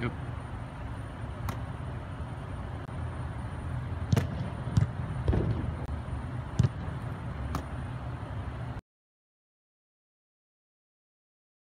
Yep.